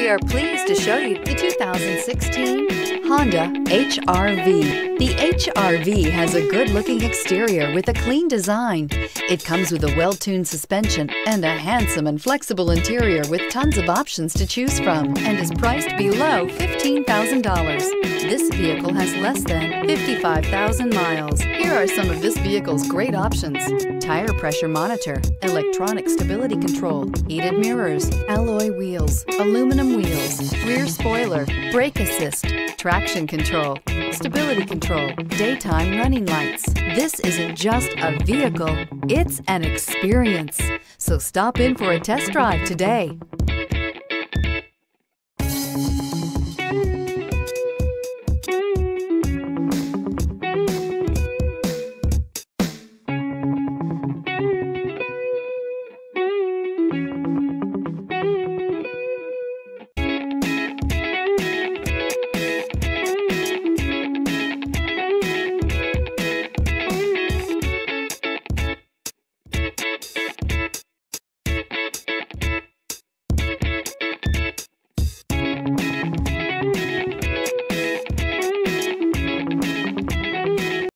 We are pleased to show you the 2016 Honda HRV. The HRV has a good-looking exterior with a clean design. It comes with a well-tuned suspension and a handsome and flexible interior with tons of options to choose from and is priced below $15,000. This vehicle has less than 55,000 miles. Here are some of this vehicle's great options. Tire pressure monitor, electronic stability control, heated mirrors, alloy wheels, aluminum wheels, rear spoiler, brake assist, traction control, stability control, daytime running lights. This isn't just a vehicle, it's an experience. So stop in for a test drive today.